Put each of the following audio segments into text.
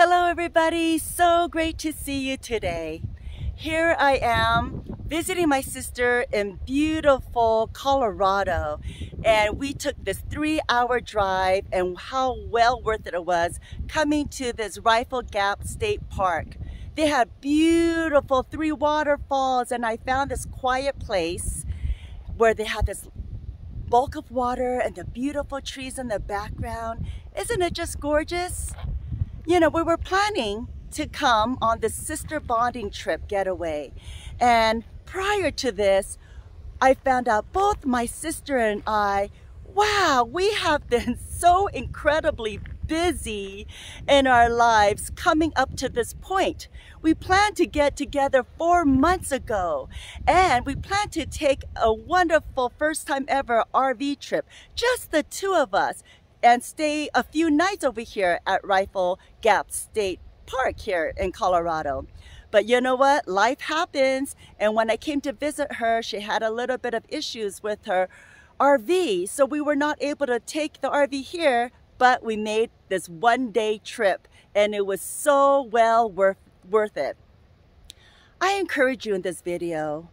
Hello everybody, so great to see you today. Here I am visiting my sister in beautiful Colorado and we took this three hour drive and how well worth it it was coming to this Rifle Gap State Park. They had beautiful three waterfalls and I found this quiet place where they had this bulk of water and the beautiful trees in the background. Isn't it just gorgeous? You know, we were planning to come on the sister bonding trip getaway. And prior to this, I found out both my sister and I, wow, we have been so incredibly busy in our lives coming up to this point. We planned to get together four months ago and we planned to take a wonderful first time ever RV trip, just the two of us and stay a few nights over here at Rifle Gap State Park here in Colorado. But you know what? Life happens. And when I came to visit her, she had a little bit of issues with her RV. So we were not able to take the RV here, but we made this one day trip and it was so well worth, worth it. I encourage you in this video,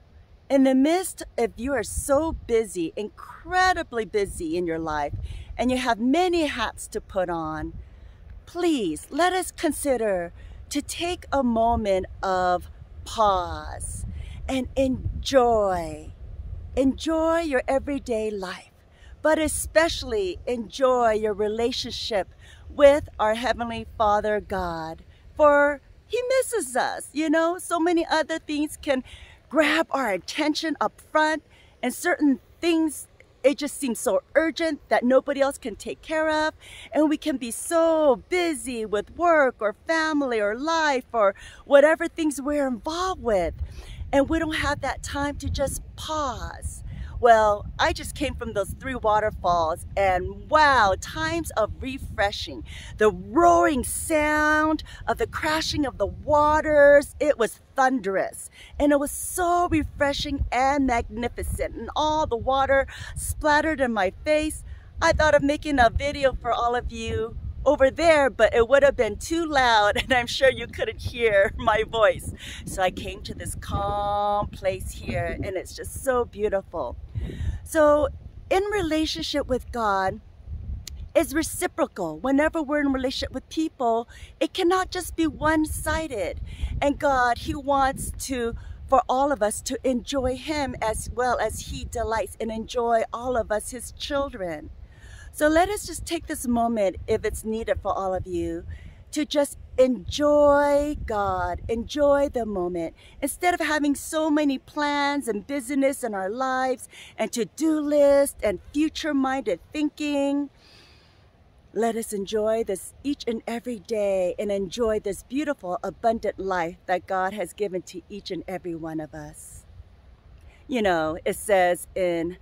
in the midst if you are so busy, incredibly busy in your life, and you have many hats to put on, please let us consider to take a moment of pause and enjoy. Enjoy your everyday life, but especially enjoy your relationship with our Heavenly Father God. For He misses us, you know? So many other things can grab our attention up front and certain things it just seems so urgent that nobody else can take care of. And we can be so busy with work or family or life or whatever things we're involved with. And we don't have that time to just pause well, I just came from those three waterfalls and wow, times of refreshing. The roaring sound of the crashing of the waters, it was thunderous and it was so refreshing and magnificent and all the water splattered in my face. I thought of making a video for all of you over there, but it would have been too loud and I'm sure you couldn't hear my voice. So I came to this calm place here and it's just so beautiful. So in relationship with God, is reciprocal. Whenever we're in relationship with people, it cannot just be one-sided. And God, He wants to, for all of us to enjoy Him as well as He delights and enjoy all of us, His children. So let us just take this moment, if it's needed for all of you, to just enjoy God, enjoy the moment. Instead of having so many plans and business in our lives and to-do list and future-minded thinking, let us enjoy this each and every day and enjoy this beautiful, abundant life that God has given to each and every one of us. You know, it says in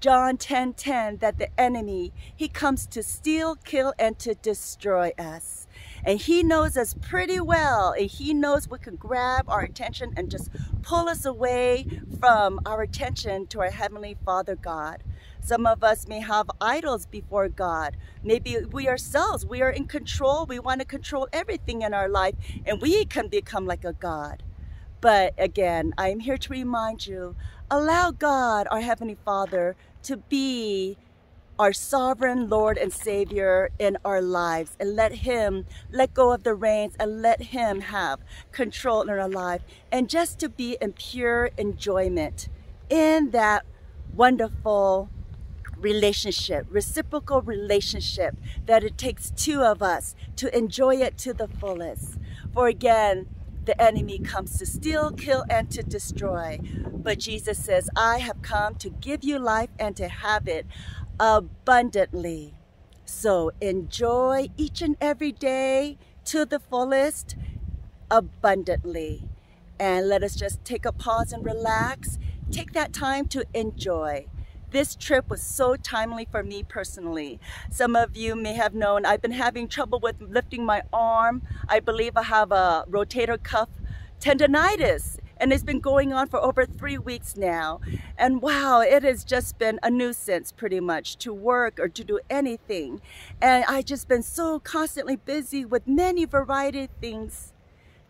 John 10, 10, that the enemy, he comes to steal, kill, and to destroy us. And he knows us pretty well. And he knows what can grab our attention and just pull us away from our attention to our Heavenly Father God. Some of us may have idols before God. Maybe we ourselves, we are in control. We want to control everything in our life and we can become like a God. But again, I am here to remind you, allow God, our Heavenly Father, to be our sovereign Lord and Savior in our lives and let Him let go of the reins and let Him have control in our life and just to be in pure enjoyment in that wonderful relationship, reciprocal relationship that it takes two of us to enjoy it to the fullest. For again, the enemy comes to steal, kill, and to destroy. But Jesus says, I have come to give you life and to have it abundantly. So enjoy each and every day to the fullest, abundantly. And let us just take a pause and relax. Take that time to enjoy. This trip was so timely for me personally. Some of you may have known I've been having trouble with lifting my arm. I believe I have a rotator cuff tendonitis. and it's been going on for over three weeks now. And wow, it has just been a nuisance pretty much to work or to do anything. And I've just been so constantly busy with many variety of things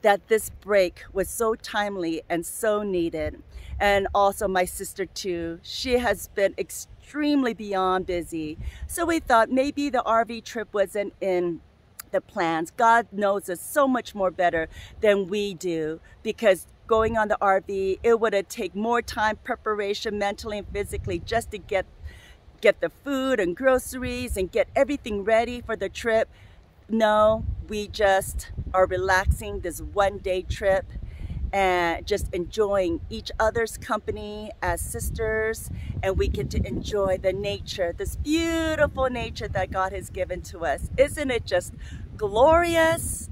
that this break was so timely and so needed. And also my sister too, she has been extremely beyond busy. So we thought maybe the RV trip wasn't in the plans. God knows us so much more better than we do because going on the RV, it would have taken more time, preparation mentally and physically just to get get the food and groceries and get everything ready for the trip. No, we just are relaxing this one day trip and just enjoying each other's company as sisters and we get to enjoy the nature, this beautiful nature that God has given to us. Isn't it just glorious?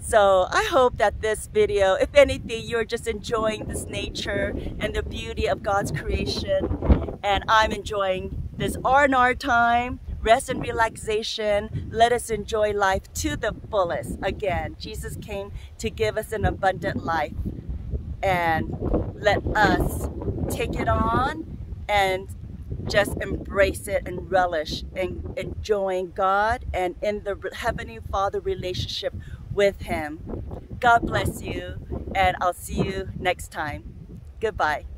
So I hope that this video, if anything, you're just enjoying this nature and the beauty of God's creation. And I'm enjoying this R&R time, rest and relaxation. Let us enjoy life to the fullest. Again, Jesus came to give us an abundant life. And let us take it on and just embrace it and relish in enjoying God and in the Heavenly Father relationship with Him. God bless you, and I'll see you next time. Goodbye.